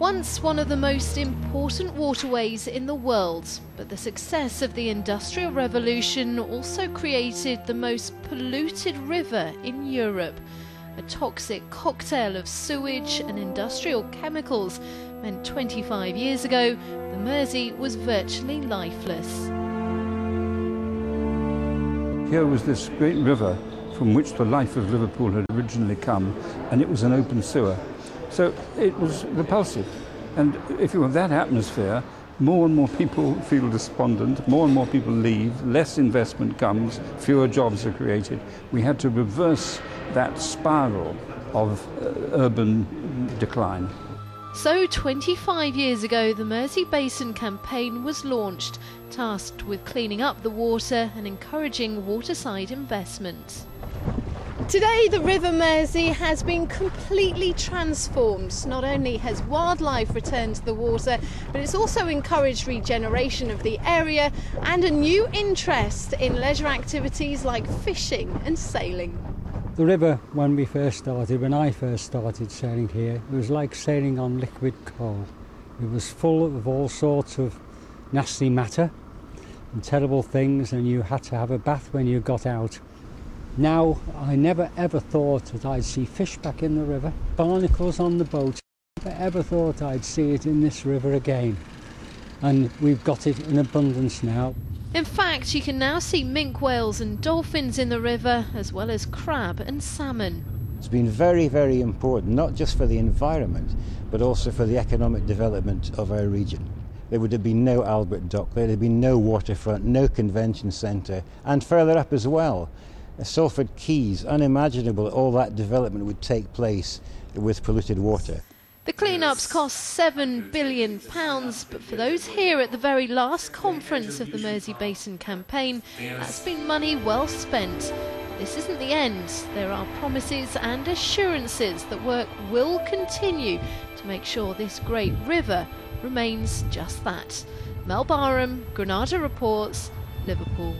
Once one of the most important waterways in the world, but the success of the Industrial Revolution also created the most polluted river in Europe. A toxic cocktail of sewage and industrial chemicals meant 25 years ago the Mersey was virtually lifeless. Here was this great river from which the life of Liverpool had originally come, and it was an open sewer. So it was repulsive. And if you have that atmosphere, more and more people feel despondent, more and more people leave, less investment comes, fewer jobs are created. We had to reverse that spiral of uh, urban decline. So, 25 years ago, the Mersey Basin campaign was launched, tasked with cleaning up the water and encouraging waterside investment. Today, the River Mersey has been completely transformed. Not only has wildlife returned to the water, but it's also encouraged regeneration of the area and a new interest in leisure activities like fishing and sailing. The river, when we first started, when I first started sailing here, it was like sailing on liquid coal. It was full of all sorts of nasty matter and terrible things, and you had to have a bath when you got out. Now, I never ever thought that I'd see fish back in the river, barnacles on the boat. Never ever thought I'd see it in this river again. And we've got it in abundance now. In fact, you can now see minke whales and dolphins in the river, as well as crab and salmon. It's been very, very important, not just for the environment, but also for the economic development of our region. There would have been no Albert Dock, there would have been no waterfront, no convention centre, and further up as well. Salford Quays, unimaginable all that development would take place with polluted water. The clean-ups cost £7 billion, but for those here at the very last conference of the Mersey Basin campaign, that's been money well spent. This isn't the end. There are promises and assurances that work will continue to make sure this great river remains just that. Mel Barham, Granada Reports, Liverpool.